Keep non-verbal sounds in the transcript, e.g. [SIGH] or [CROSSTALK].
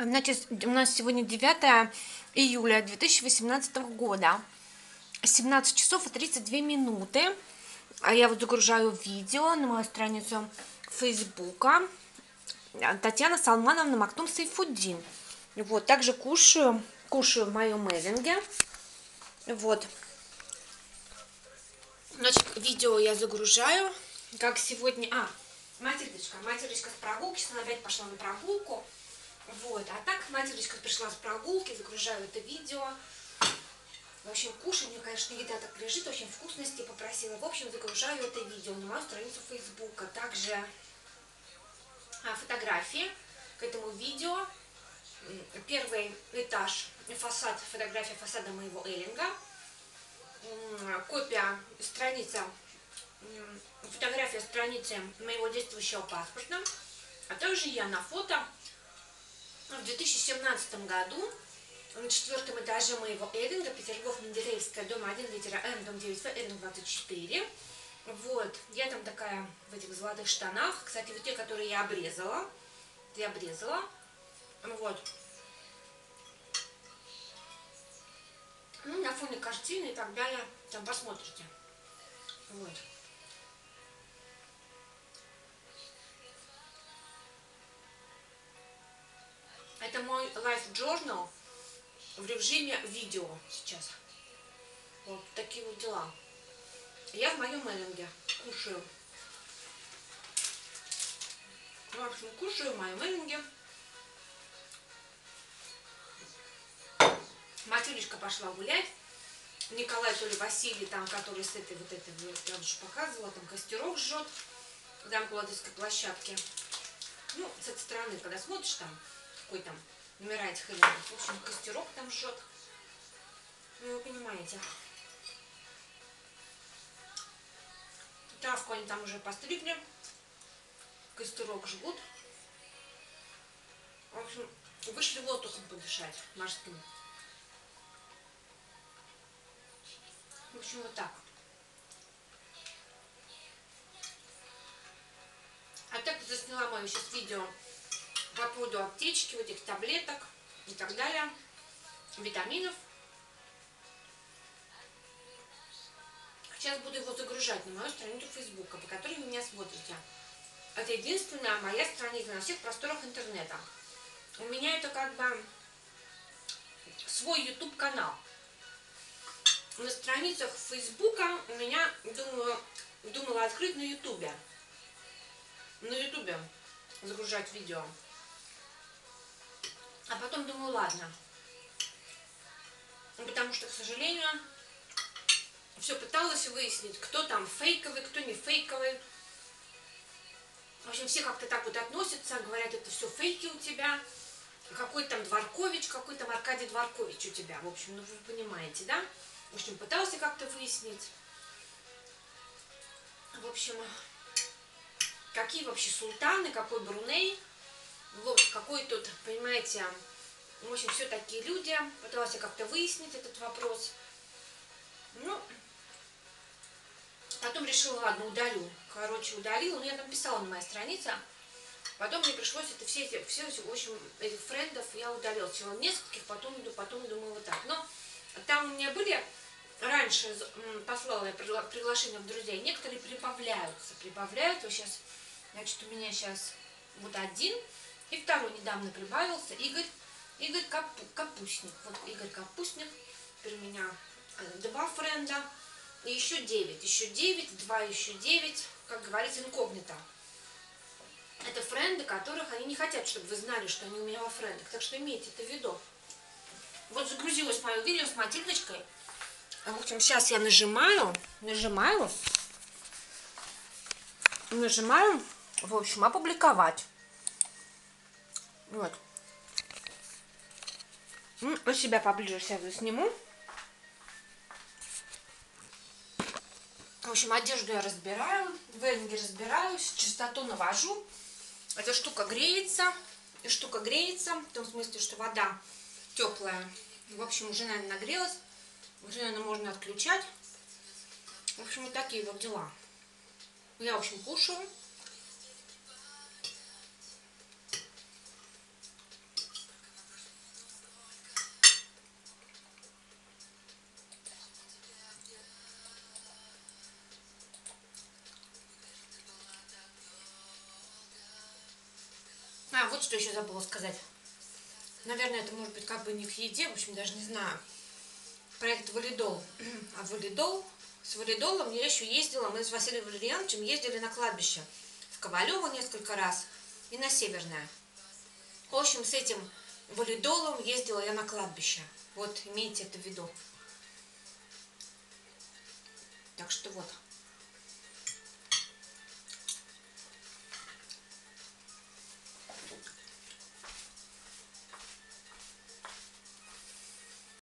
Значит, у нас сегодня 9 июля 2018 года. 17 часов и 32 минуты. А я вот загружаю видео на мою страницу Фейсбука. Татьяна Салмановна Мактум Сейфуддин. Вот, также кушаю, кушаю в моем эвинге. Вот. Значит, видео я загружаю. Как сегодня... А, матерочка, матерочка с прогулки. Она опять пошла на прогулку. Вот, а так матерочка пришла с прогулки, загружаю это видео. В общем, кушаю, мне, конечно, еда так лежит, очень вкусности попросила. В общем, загружаю это видео на мою страницу Фейсбука. Также а, фотографии к этому видео. Первый этаж, фасад, фотография фасада моего Эллинга. Копия, страница, фотография страницы моего действующего паспорта. А также я на фото в 2017 году на четвертом этаже моего Эдинга, Петергоф, Менделеевская, дом 1, литера М, дом 9, Эдинг 24. Вот, я там такая в этих золотых штанах. Кстати, вот те, которые я обрезала. Я обрезала. Вот. Ну, на фоне картины и так далее. Там посмотрите. Вот. Life journal в режиме видео сейчас. Вот такие вот дела. Я в моем эллинге кушаю. В общем, кушаю в моем эллинге. Матюлечка пошла гулять. Николай, то ли Василий, там, который с этой вот этой, я уже показывала, там костерок жжет. Там около детской площадки. Ну, с этой стороны, когда смотришь там, какой там номера этих. В общем, костерок там жжет. Ну, вы понимаете. Травку они там уже постригли. Костерок жгут. В общем, вышли воздухом подышать морским. В общем, вот так. А так засняла мое сейчас видео по поводу аптечки, вот этих таблеток и так далее, витаминов. Сейчас буду его загружать на мою страницу Фейсбука, по которой вы меня смотрите. Это единственная моя страница на всех просторах интернета. У меня это как бы свой YouTube канал. На страницах Фейсбука у меня, думаю, думала открыть на Ютубе. На Ютубе загружать видео. А потом думаю, ладно. Потому что, к сожалению, все пыталась выяснить, кто там фейковый, кто не фейковый. В общем, все как-то так вот относятся, говорят, это все фейки у тебя. Какой там Дворкович, какой там Аркадий Дворкович у тебя. В общем, ну вы понимаете, да? В общем, пытался как-то выяснить. В общем, какие вообще султаны, какой Бруней. Вот, какой тут, понимаете, в общем, все такие люди. Пыталась я как-то выяснить этот вопрос. Ну, потом решила, ладно, удалю. Короче, удалила. Ну, я там писала на моей странице. Потом мне пришлось это все эти, все в общем, этих френдов я удалила. Сначала нескольких, потом, потом думаю вот так. Но там у меня были, раньше послала я приглашение в друзей, некоторые прибавляются. Прибавляются. Сейчас, значит, у меня сейчас вот один – и второй недавно прибавился Игорь, Игорь Капу, Капустник. Вот Игорь Капустник. Теперь у меня э, два френда. И еще девять. Еще девять, два еще девять. Как говорится, инкогнито. Это френды, которых они не хотят, чтобы вы знали, что они у меня во френдах. Так что имейте это в виду. Вот загрузилось мое видео с Матильдочкой. В общем, сейчас я нажимаю, нажимаю, нажимаю, в общем, опубликовать. Вот. Ну, у себя поближе сейчас сниму. В общем, одежду я разбираю, венги разбираюсь, чистоту навожу. Эта штука греется, и штука греется, в том смысле, что вода теплая. В общем, уже, наверное, нагрелась. Уже, наверное, можно отключать. В общем, вот такие вот дела. Я, в общем, кушаю. Вот что еще забыла сказать. Наверное, это может быть как бы не к еде, в общем, даже не знаю. Проект Валидол. [CLEARS THROAT] А Валидол, с Валидолом я еще ездила, мы с Василием Валерьяновичем ездили на кладбище. В Ковалево несколько раз и на Северное. В общем, с этим валидолом ездила я на кладбище. Вот, имейте это в виду. Так что вот.